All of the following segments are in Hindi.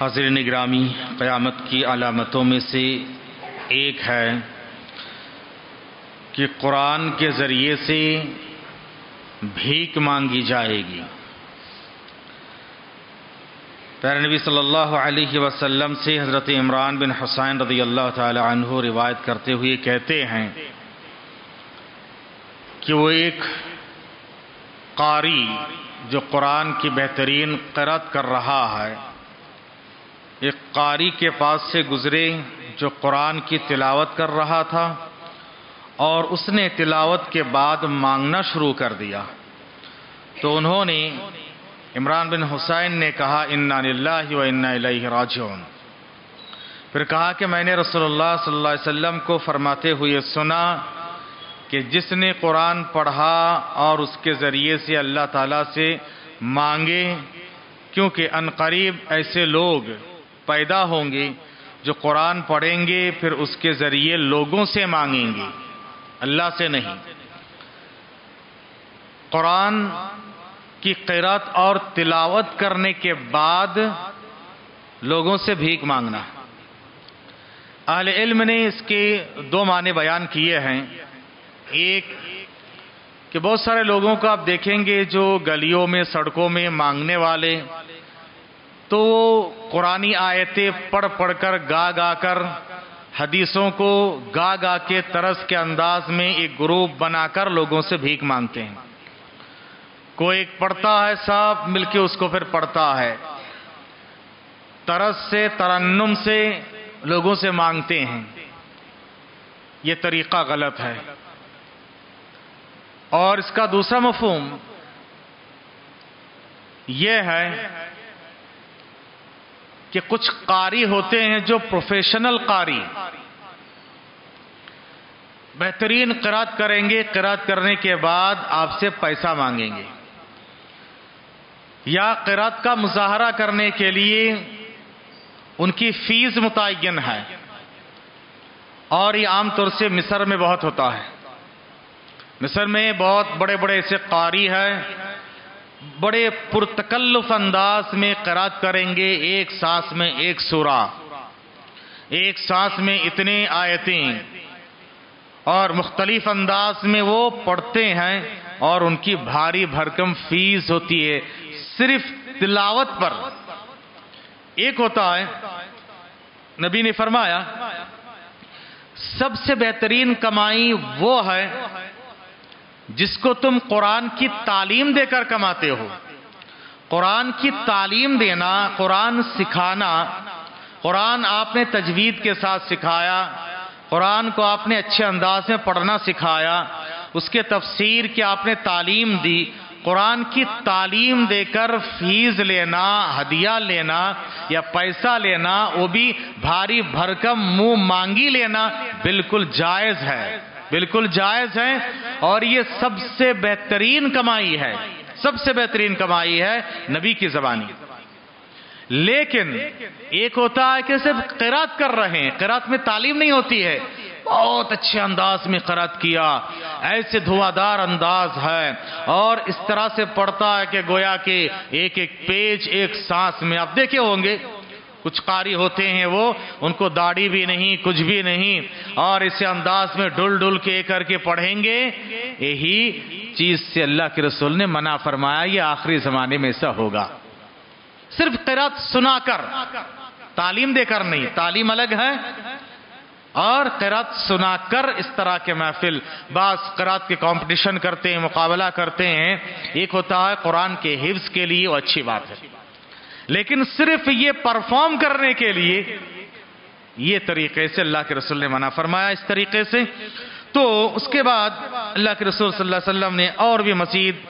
हाजिर निगरामी क़यामत की अलामतों में से एक है कि कुरान के ज़रिए से भीख मांगी जाएगी प्यारे नबी सल्लल्लाहु अलैहि वसल्लम से हज़रत इमरान बिन हुसैन रदी अल्लाह अन्हु रिवायत करते हुए कहते हैं कि वो एक कारी जो कुरान की बेहतरीन करत कर रहा है, एक कारी के पास से गुजरे जो कुरान की तिलावत कर रहा था और उसने तिलावत के बाद मांगना शुरू कर दिया। तो उन्होंने इमरान बिन हुसैन ने कहा, इन्ना व इन्ना फिर कहा कि मैंने रसूलुल्लाह सल्लल्लाहु अलैहि वसल्लम को फरमाते हुए सुना कि जिसने कुरान पढ़ा और उसके ज़रिए से अल्लाह ताला से मांगे, क्योंकि अनकरीब ऐसे लोग पैदा होंगे जो कुरान पढ़ेंगे, फिर उसके ज़रिए लोगों से मांगेंगे। अल्लाह से नहीं। कुरान की किरत और तिलावत करने के बाद लोगों से भीख मांगना। अहल इल्म ने इसके दो माने बयान किए हैं। एक, कि बहुत सारे लोगों को आप देखेंगे जो गलियों में, सड़कों में मांगने वाले तो वो कुरानी आयतें पढ़ पढ़कर, गा गा कर, हदीसों को गा गा के तरस के अंदाज में एक ग्रुप बनाकर लोगों से भीख मांगते हैं। कोई एक पढ़ता है सब मिलके उसको फिर पढ़ता है। तरस से, तरन्नुम से लोगों से मांगते हैं। ये तरीका गलत है। और इसका दूसरा मफहूम यह है कि कुछ कारी होते हैं जो प्रोफेशनल कारी। बेहतरीन किरात करेंगे, किरात करने के बाद आपसे पैसा मांगेंगे। या किरात का मुजाहरा करने के लिए उनकी फ़ीस मुतन है। और ये आमतौर से मिस्र में बहुत होता है। मिस्र में बहुत बड़े बड़े ऐसे कारी हैं। बड़े पुरतकल्लुफ अंदाज में करात करेंगे, एक सांस में एक सुरा। एक सांस में इतने आयतें। और मुख्तलिफ़ अंदाज में वो पढ़ते हैं और उनकी भारी भरकम फ़ीस होती है। सिर्फ़ तिलावत पर। एक होता है, नबी ने फरमाया, सबसे बेहतरीन कमाई वो है जिसको तुम कुरान की तालीम देकर कमाते हो। कुरान की तालीम देना, कुरान सिखाना, कुरान आपने तजवीद के साथ सिखाया, कुरान को आपने अच्छे अंदाज में पढ़ना सिखाया, उसके तफसीर की आपने तालीम दी कुरान की तालीम देकर फ़ीस लेना, हदिया लेना या पैसा लेना, वो भी भारी भरकम मुँह मांगी लेना बिल्कुल जायज़ है। बिल्कुल जायज़ है और ये सबसे बेहतरीन कमाई है। सबसे बेहतरीन कमाई है नबी की जबानी। लेकिन एक होता है कि सिर्फ़ किरात कर रहे हैं, किरात में तालीम नहीं होती है। बहुत अच्छे अंदाज में करात किया। ऐसे धुआंधार अंदाज है। और इस तरह से पढ़ता है कि गोया के एक एक पेज, एक सांस में। आप देखे होंगे, कुछ कारी होते हैं वो, उनको दाढ़ी भी नहीं, कुछ भी नहीं। और इसे अंदाज में डुल डुल के करके पढ़ेंगे। यही चीज़ से अल्लाह के रसूल ने मना फरमाया, ये आखिरी जमाने में ऐसा होगा। सिर्फ़ किरात सुनाकर, तालीम देकर नहीं, तालीम अलग है। और किरात सुनाकर इस तरह के महफिल, बास किरात के कंपटीशन करते हैं, मुकाबला करते हैं, एक होता है कुरान के हिफ्स के लिए वो अच्छी बात है। लेकिन सिर्फ़ ये परफॉर्म करने के लिए, ये तरीके से अल्लाह के रसूल ने मना फरमाया इस तरीके से। तो उसके बाद अल्लाह के रसूल सल्लल्लाहु अलैहि वसल्लम ने और भी मजीद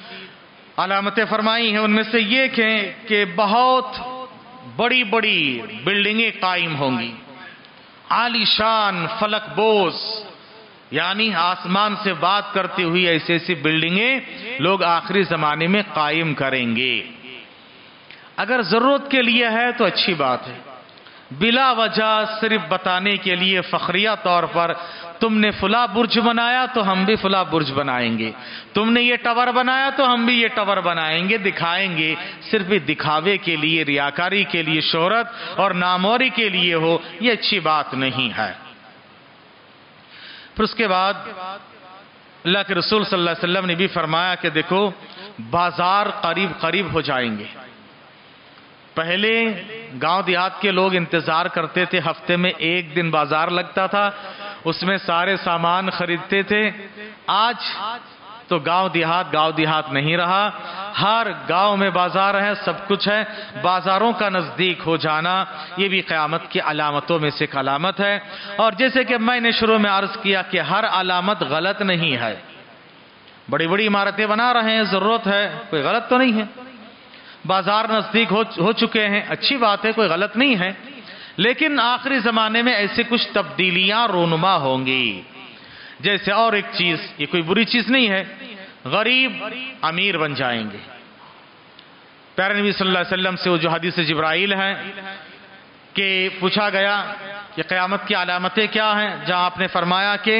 अलामतें फरमाई हैं। उनमें से ये कि बहुत बड़ी बड़ी बिल्डिंगें कायम होंगी। आलिशान फलक बोस। यानी आसमान से बात करती हुई ऐसी ऐसी बिल्डिंगें लोग आखिरी जमाने में कायम करेंगे। अगर ज़रूरत के लिए है तो अच्छी बात है। बिला वजह सिर्फ़ बताने के लिए फखरिया तौर पर, तुमने फुला बुर्ज बनाया तो हम भी फुला बुर्ज बनाएँगे। तुमने ये टावर बनाया तो हम भी ये टावर बनाएँगे, दिखाएँगे। सिर्फ़ दिखावे के लिए, रियाकारी के लिए शोहरत और नामोरी के लिए हो, ये अच्छी बात नहीं है। फिर उसके बाद, अल्लाह के रसूल सल्लल्लाहु अलैहि वसल्लम ने भी फरमाया कि देखो, बाज़ार करीब करीब हो जाएँगे। पहले गाँव देहात के लोग इंतज़ार करते थे, हफ़्ते में एक दिन बाज़ार लगता था, उसमें सारे सामान खरीदते थे। आज तो गाँव देहात गाँव देहात नहीं रहा। हर गाँव में बाज़ार है, सब कुछ है। बाजारों का नज़दीक हो जाना, ये भी क़यामत की अलामतों में से एक अलामत है। और जैसे कि मैंने शुरू में अर्ज़ किया कि हर अलामत गलत नहीं है। बड़ी बड़ी इमारतें बना रहे हैं, ज़रूरत है, कोई गलत तो नहीं है। बाज़ार नज़दीक हो, हो चुके हैं। अच्छी बात है कोई गलत नहीं है। लेकिन आखिरी जमाने में ऐसे कुछ तब्दीलियाँ रोनुमा होंगी। जैसे और एक चीज़ ये कोई बुरी चीज़ नहीं है गरीब अमीर बन जाएँगे। प्यारे नबी सल्लल्लाहु अलैहि वसल्लम से वो जो हदीस जिब्राइल है कि पूछा गया कि क़यामत की अलामतें क्या हैं जहाँ आपने फरमाया कि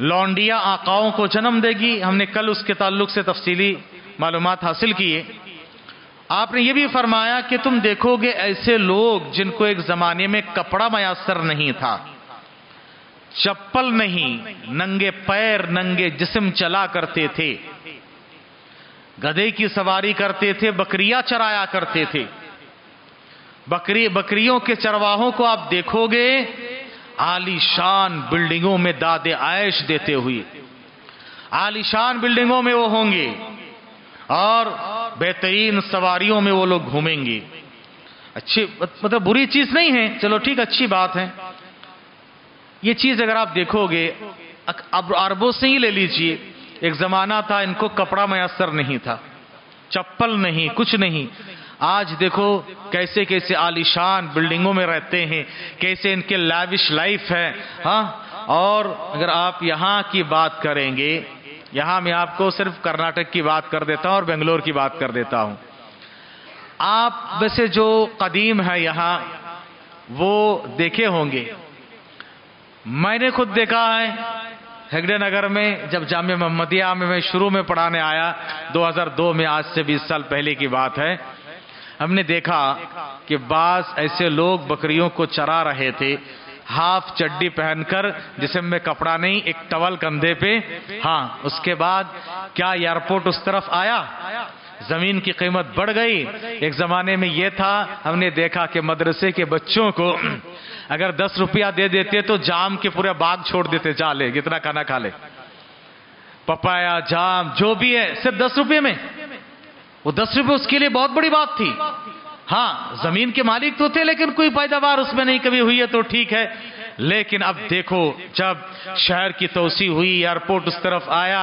लौंडिया आकाओं को जन्म देगी हमने कल उसके ताल्लुक से तफसीली मालूम हासिल किए। आपने ये भी फरमाया कि तुम देखोगे ऐसे लोग जिनको एक जमाने में कपड़ा मयासर नहीं था, चप्पल नहीं, नंगे पैर, नंगे जिस्म चला करते थे, गधे की सवारी करते थे, बकरियाँ चराया करते थे। बकरी, बकरियों के चरवाहों को आप देखोगे, आलीशान बिल्डिंगों में दादे आयश देते हुए, आलीशान बिल्डिंगों में वो होंगे। और बेहतरीन सवारियों में वो लोग घूमेंगे। अच्छी मतलब बुरी चीज़ नहीं है। चलो ठीक, अच्छी बात है। ये चीज़ अगर आप देखोगे अब अरबों से ही ले लीजिए। एक जमाना था, इनको कपड़ा मैसर नहीं था। चप्पल नहीं, कुछ नहीं। आज देखो कैसे कैसे आलिशान बिल्डिंगों में रहते हैं, कैसे इनके लाविश लाइफ है हाँ? और अगर आप यहाँ की बात करेंगे यहाँ मैं आपको सिर्फ़ कर्नाटक की बात कर देता हूँ और बेंगलोर की बात कर देता हूँ। आप वैसे जो कदीम है यहाँ, वो देखे होंगे। मैंने खुद देखा है, हेगड़े नगर में जब जामिया मोहम्मदिया में मैं शुरू में पढ़ाने आया 2002 में आज से 20 साल पहले की बात है, हमने देखा कि बास ऐसे लोग बकरियों को चरा रहे थे हाफ़ चड्डी पहनकर, जिसम में कपड़ा नहीं, एक टवल कंधे पे। हाँ उसके बाद क्या एयरपोर्ट उस तरफ़ आया? ज़मीन की कीमत बढ़ गई। एक जमाने में यह था, हमने देखा कि मदरसे के बच्चों को अगर दस रुपया दे देते तो जाम के पूरे बाग छोड़ देते, जा ले कितना खाना खा ले। पपाया, जाम, जो भी है, सिर्फ़ दस रुपये में। वो दस रुपये उसके लिए बहुत बड़ी बात थी। हाँ ज़मीन के मालिक तो थे, लेकिन कोई पैदावार उसमें नहीं, कभी हुई है तो ठीक है। लेकिन अब देखो, जब शहर की तोसी हुई, एयरपोर्ट उस तरफ़ आया,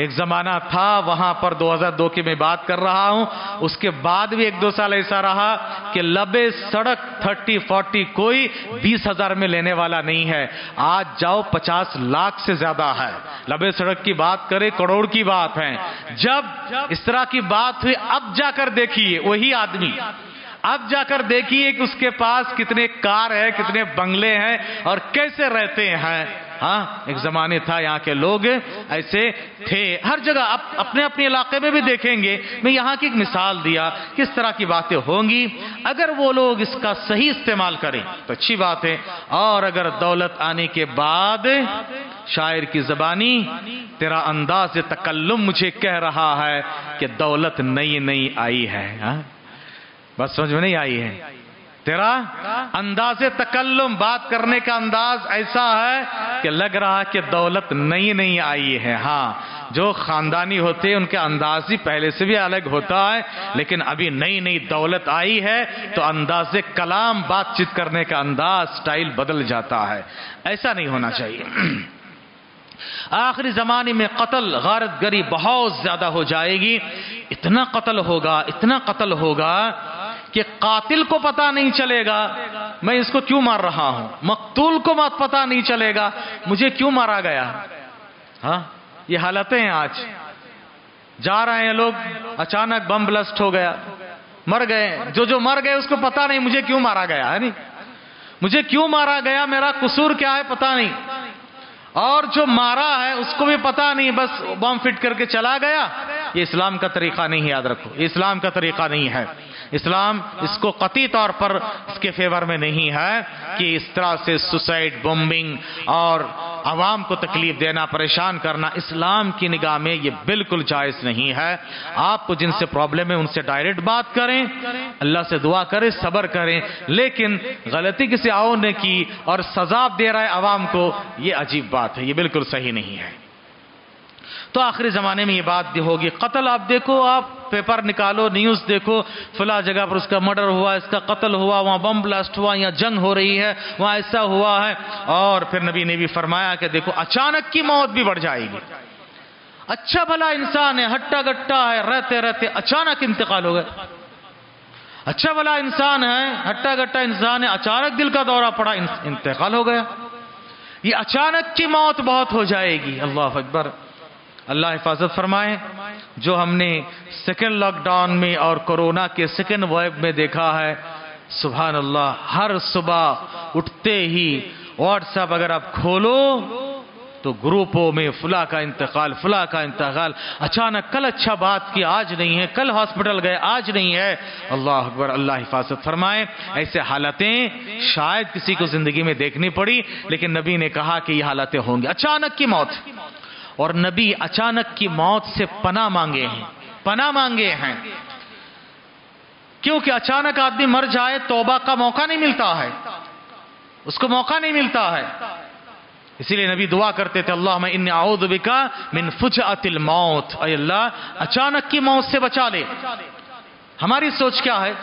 एक जमाना था, वहाँ पर 2002 की मैं बात कर रहा हूँ, उसके बाद भी एक दो साल ऐसा रहा कि लबे सड़क 30 40 कोई बीस हज़ार में लेने वाला नहीं है। आज जाओ 50 लाख से ज़्यादा है। लबे सड़क की बात करें, करोड़ की बात है। जब इस तरह की बात हुई, अब जाकर देखिए, वही आदमी। अब जाकर देखिए कि उसके पास कितने कार है कितने बंगले हैं और कैसे रहते हैं। हाँ एक जमाने था यहाँ के लोग ऐसे थे। हर जगह अप, अपने अपने इलाके में भी देखेंगे। मैं यहाँ की एक मिसाल दिया किस तरह की बातें होंगी। अगर वो लोग इसका सही इस्तेमाल करें तो अच्छी बात है। और अगर दौलत आने के बाद शायर की जबानी तेरा अंदाज तकल्लुम मुझे कह रहा है कि दौलत नई नई आई है। हा? बस समझ में नहीं आई है। तेरा अंदाज तकल्लुम, बात करने का अंदाज ऐसा है कि लग रहा है कि दौलत नई नई आई है। हाँ जो खानदानी होते हैं, उनके अंदाज ही पहले से भी अलग होता है, लेकिन अभी नई नई दौलत आई है तो अंदाज कलाम बातचीत करने का अंदाज, स्टाइल बदल जाता है। ऐसा नहीं होना चाहिए। आखिरी जमाने में कत्ल गारत गरी बहुत ज़्यादा हो जाएगी। इतना कत्ल होगा, इतना कत्ल होगा कि कातिल को पता नहीं चलेगा, मैं इसको क्यों मार रहा हूँ? मकतूल को मत पता नहीं चलेगा, मुझे क्यों मारा गया? हाँ? ये हालतें हैं आज। जा रहे हैं लोग, अचानक बम ब्लस्ट हो गया। मर गए। जो जो मर गए, उसको पता नहीं मुझे क्यों मारा गया, है नहीं? मुझे क्यों मारा गया, मेरा कसूर क्या है पता नहीं। और जो मारा है, उसको भी पता नहीं, बस बम फिट करके चला गया। ये इस्लाम का तरीका नहीं याद रखो। इस्लाम का तरीका नहीं है। इस्लाम इसको कती तौर पर इसके फेवर में नहीं है कि इस तरह से सुसाइड बॉम्बिंग और आवाम को तकलीफ़ देना, परेशान करना, इस्लाम की निगाह में ये बिल्कुल जायज़ नहीं है। आपको जिनसे प्रॉब्लम है उनसे डायरेक्ट बात करें, अल्लाह से दुआ करें, सबर करें, लेकिन गलती किसी आओ ने की और सजा दे रहा है आवाम को, ये अजीब बात है, ये बिल्कुल सही नहीं है। तो आखिरी ज़माने में ये बात होगी। कत्ल आप देखो, आप पेपर निकालो, न्यूज़ देखो, फला जगह पर उसका मर्डर हुआ, इसका कत्ल हुआ, वहाँ बम ब्लास्ट हुआ या जंग हो रही है, वहाँ ऐसा हुआ है। और फिर नबी ने भी फरमाया कि देखो, अचानक की मौत भी बढ़ जाएगी। अच्छा भला इंसान है हट्टा गट्टा है रहते रहते अचानक इंतकाल हो गया अच्छा भला इंसान है हट्टा गट्टा इंसान है, अचानक दिल का दौरा पड़ा इंतकाल हो गया। ये अचानक की मौत बहुत हो जाएगी, अल्लाह अकबर। अल्लाह हिफाजत फरमाए, जो हमने सेकेंड लॉकडाउन में और कोरोना के सेकेंड वेब में देखा है सुबह अल्लाह हर सुबह उठते ही व्हाट्सएप अगर आप खोलो तो ग्रुपों में फुला का इंतकाल, फुला का इंतकाल। अचानक कल अच्छा बात की, आज नहीं है, कल हॉस्पिटल गए, आज नहीं है। अल्लाह अकबर, अल्लाह हिफाजत फरमाए। ऐसे हालतें शायद किसी को ज़िंदगी में देखनी पड़ी, लेकिन नबी ने कहा कि ये हालतें होंगी। अचानक की मौत। और नबी अचानक की मौत से पना मांगे हैं। पना मांगे हैं। क्योंकि अचानक आदमी मर जाए, तोबा का मौका नहीं मिलता है। उसको मौका नहीं मिलता है। इसीलिए नबी दुआ करते थे अल्लाह में इन आउदिका मिन फुज अतिल मौत अल्लाह, अचानक की मौत से बचा ले। हमारी सोच क्या है?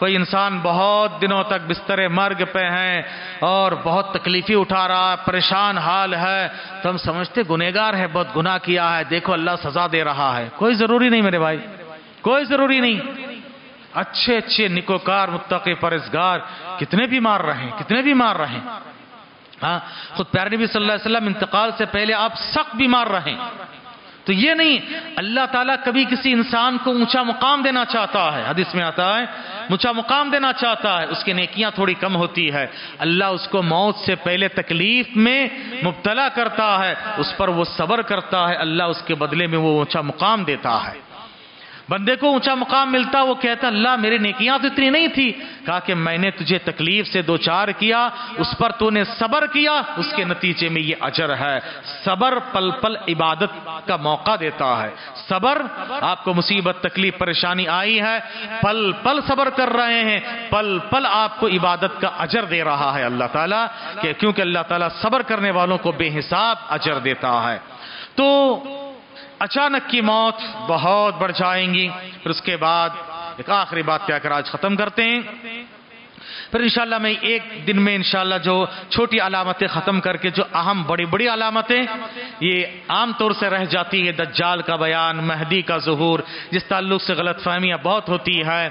कोई इंसान बहुत दिनों तक बिस्तर मर्ग पे हैं और बहुत तकलीफी उठा रहा है, परेशान हाल है तो हम समझते गुनेगार है, बहुत गुनाह किया है, देखो अल्लाह सजा दे रहा है। कोई ज़रूरी नहीं मेरे भाई, कोई ज़रूरी नहीं। अच्छे अच्छे निकोकार, मुत्तकी परसगार कितने भी मार रहे हैं, कितने भी मार रहे हैं। हाँ खुद प्यारे नबी सल्लल्लाहु अलैहि वसल्लम इंतकाल से पहले आप सख्त बीमार रहे तो ये नहीं, अल्लाह ताला कभी किसी इंसान को ऊँचा मुकाम देना चाहता है। हदीस में आता है, ऊँचा मुकाम देना चाहता है, उसकी नेकियाँ थोड़ी कम होती है। अल्लाह उसको मौत से पहले तकलीफ़ में मुबतला करता है, उस पर वो सबर करता है, अल्लाह उसके बदले में वो ऊँचा मुकाम देता है। बंदे को ऊँचा मुकाम मिलता, वो कहता, अल्लाह, मेरी नेकियाँ तो इतनी नहीं थी। कहा कि, मैंने तुझे तकलीफ़ से दो चार किया, उस पर तूने सबर किया, उसके नतीजे में ये अजर है। सबर पल पल इबादत का मौका देता है। सबर, आपको मुसीबत, तकलीफ़, परेशानी आई है। पल पल सबर कर रहे हैं। पल पल आपको इबादत का अजर दे रहा है अल्लाह ताला क्योंकि अल्लाह ताला सबर करने वालों को बेहिसाब अजर देता है। तो अचानक की मौत बहुत बढ़ जाएँगी। फिर उसके बाद एक आखिरी बात क्या कर आज खत्म करते हैं। फिर इंशाल्लाह मैं एक दिन में इंशाल्लाह जो छोटी अलामतें ख़त्म करके जो अहम बड़ी बड़ी अलामतें, ये आम तौर से रह जाती है। दज्जाल का बयान, महदी का जहूर, जिस ताल्लुक से गलत फहमियाँ बहुत होती है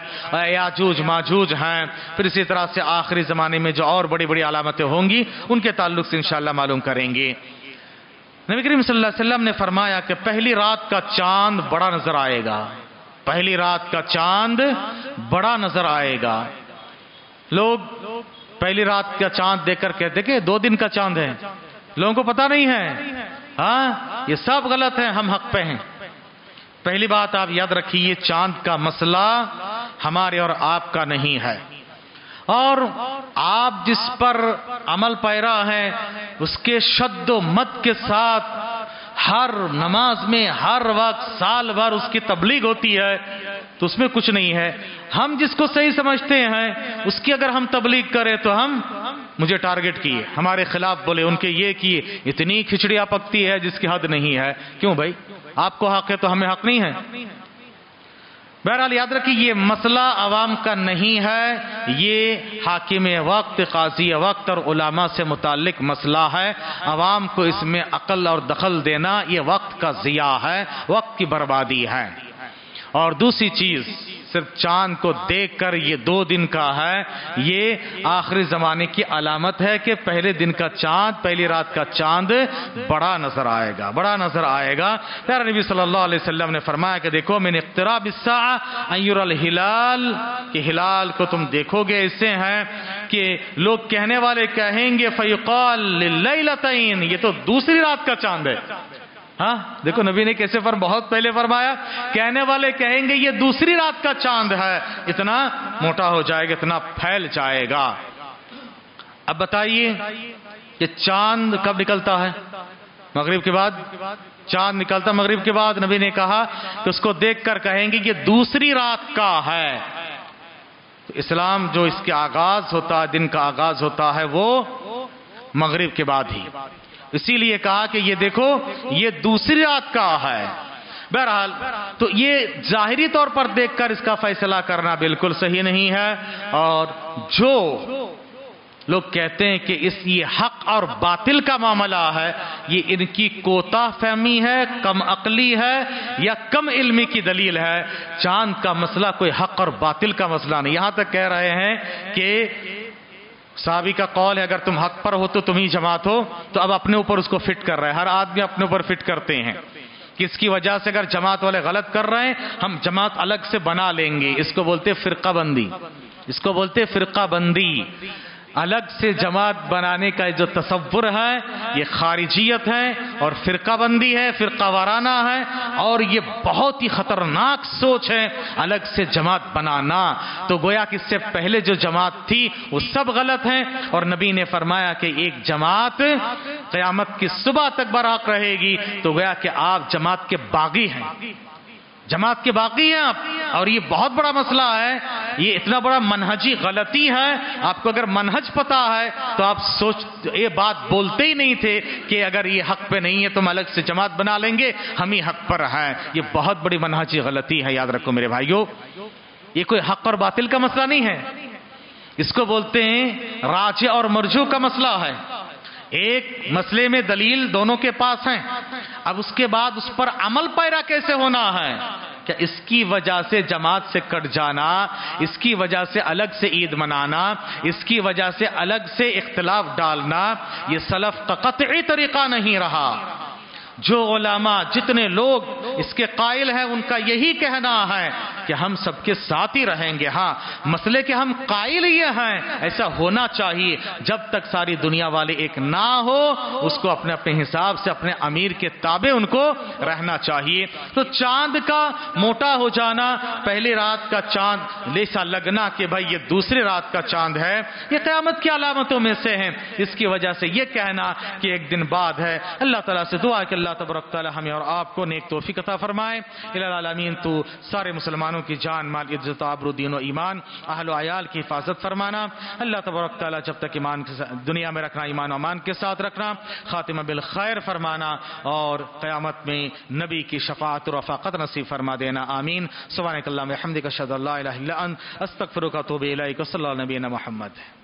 याजूज माजूज हैं। फिर इसी तरह से आखिरी ज़माने में जो और बड़ी बड़ी अलामतें होंगी, उनके ताल्लुक से इंशाल्लाह मालूम करेंगे। नबी करीम वसल्लम ने फरमाया कि पहली रात का चाँद बड़ा नज़र आएगा। पहली रात का चाँद बड़ा नज़र आएगा। लोग पहली रात का चाँद देखकर कहते कि दो दिन का चाँद है। लोगों को पता नहीं है। हाँ ये सब गलत है, हम हक पे हैं। पहली बात आप याद रखिए चाँद का मसला हमारे और आपका नहीं है। और आप जिस पर अमल पैरा है, उसके शब्द मत के साथ हर नमाज़ में, हर वक्त, साल भर उसकी तबलीग होती है तो उसमें कुछ नहीं है। हम जिसको सही समझते हैं, उसकी अगर हम तबलीग करें तो हम मुझे टारगेट किए। हमारे खिलाफ बोले, उनके ये किए। इतनी खिचड़िया पकती है जिसकी हद नहीं है। क्यों भाई? आपको हक है तो हमें हक नहीं है। बहरहाल याद रखिए, ये मसला आवाम का नहीं है। ये हाकिम वक्त, काजी वक्त और उलामा से मुतक मसला है। आवाम को इसमें अकल और दखल देना, ये वक्त का ज़िया है, वक्त की बर्बादी है। और दूसरी चीज़, सिर्फ़ चाँद को देखकर ये दो दिन का है, ये आखिरी जमाने की अलामत है कि पहले दिन का चाँद, पहली रात का चाँद बड़ा नज़र आएगा, बड़ा नज़र आएगा। प्यारा नबी सल्लल्लाहु अलैहि वसल्लम ने फरमाया कि देखो, मैंने अयुरल हिलाल, कि हिलाल को तुम देखोगे, इससे हैं कि लोग कहने वाले कहेंगे फ़ैक़ाल ये तो दूसरी रात का चाँद है। हाँ देखो नबी ने कैसे फर बहुत पहले फरमाया कहने वाले कहेंगे ये दूसरी रात का चाँद है इतना मोटा हो जाएगा इतना फैल जाएगा। अब बताइए ये चाँद कब निकलता है? मगरिब के बाद? चाँद निकलता मगरिब के बाद नबी ने कहा कि उसको देखकर कहेंगे ये दूसरी रात का है। तो इस्लाम जो इसके आगाज़ होता है दिन का आगाज़ होता है वो मगरिब के बाद ही। इसीलिए कहा कि ये देखो, ये दूसरी रात का है। बहरहाल तो ये जाहिरी तौर पर देखकर इसका फैसला करना बिल्कुल सही नहीं है। और जो लोग कहते हैं कि इस, ये हक और बातिल का मामला है, ये इनकी कोता फहमी है, कम अकली है, या कम इल्मी की दलील है। चाँद का मसला कोई हक और बातिल का मसला नहीं। यहाँ तक कह रहे हैं कि साहबी का कॉल है, अगर तुम हक पर हो तो तुम ही जमात हो। तो अब अपने ऊपर उसको फिट कर रहा है। हर आदमी अपने ऊपर फिट करते हैं। किसकी वजह से अगर जमात वाले गलत कर रहे हैं, हम जमात अलग से बना लेंगे। इसको बोलते फिरका बंदी इसको बोलते फिरका बंदी अलग से जमात बनाने का जो तस्वुर है, ये खारिजियत है और फिरका बंदी है फिरका वाराना है और ये बहुत ही खतरनाक सोच है अलग से जमात बनाना। तो गोया कि इससे पहले जो जमात थी, वो सब गलत है और नबी ने फरमाया कि एक जमात क़यामत की सुबह तक बराक रहेगी। तो गोया कि आप जमात के बागी हैं। जमात के बाकी हैं आप। और ये बहुत बड़ा मसला है। ये इतना बड़ा मनहजी गलती है। आपको अगर मनहज पता है तो आप सोच, ये बात बोलते ही नहीं थे कि अगर ये हक पे नहीं है तो हम अलग से जमात बना लेंगे। हम ही हक पर हैं। ये बहुत बड़ी मनहजी गलती है, याद रखो मेरे भाइयों। ये कोई हक और बातिल का मसला नहीं है। इसको बोलते हैं राज और मर्जू का मसला है। एक मसले में दलील दोनों के पास है। अब उसके बाद उस पर अमल पैरा कैसे होना है? क्या इसकी वजह से जमात से कट जाना, इसकी वजह से अलग से ईद मनाना, इसकी वजह से अलग से इख्तलाफ डालना, ये सलफ का कतई तरीका नहीं रहा। जो ओलामा जितने लोग इसके कायल हैं, उनका यही कहना है कि हम सबके साथ ही रहेंगे। हाँ मसले के हम कायल ये हैं। ऐसा होना चाहिए। जब तक सारी दुनिया वाले एक ना हो, उसको अपने अपने हिसाब से, अपने अमीर के ताबे उनको रहना चाहिए। तो चाँद का मोटा हो जाना, पहली रात का चाँद, लेसा लगना कि भाई ये दूसरी रात का चाँद है। ये क्यामत की अलामतों में से है। इसकी वजह से ये कहना कि एक दिन बाद है। अल्लाह तला से दुआ कि अल्लाह तबरक हमें और आपको नेक तोफ़ी कता फरमाए। इलामीन तो सारे मुसलमानों की जान, माल, इज़्ज़त आबरुद्दीन और ईमान, अहल आयाल की हिफाजत फरमाना। अल्लाह तबरक जब तक ईमान दुनिया में रखना, ईमान अमान के साथ रखना, खातिमा बिल खैर फरमाना और क्यामत में नबी की शफात रफ़ाक़त नसीब फरमा देना, आमीन। सुबह हमद का शद अस्तफ़र का तो नबीना मोहम्मद।